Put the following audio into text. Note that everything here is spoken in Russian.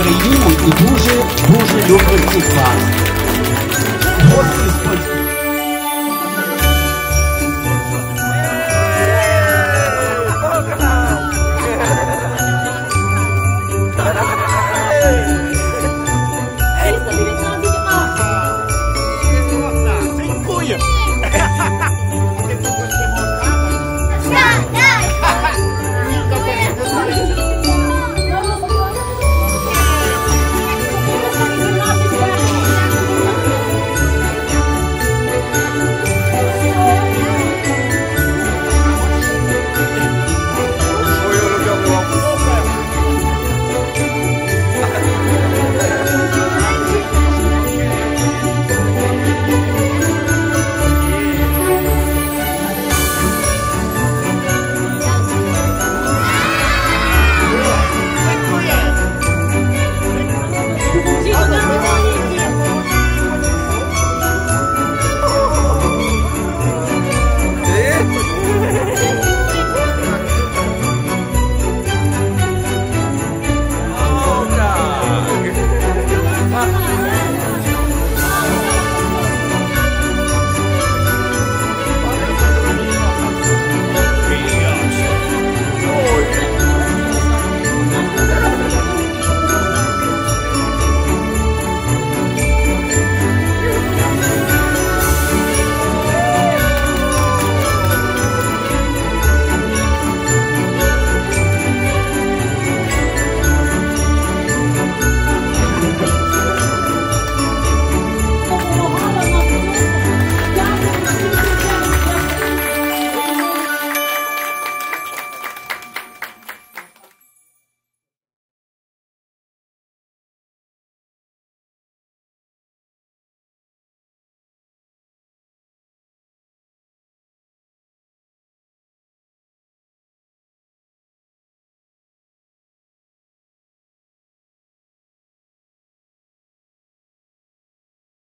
Україні і дуже дуже люблю всіх вас. Dziękuję!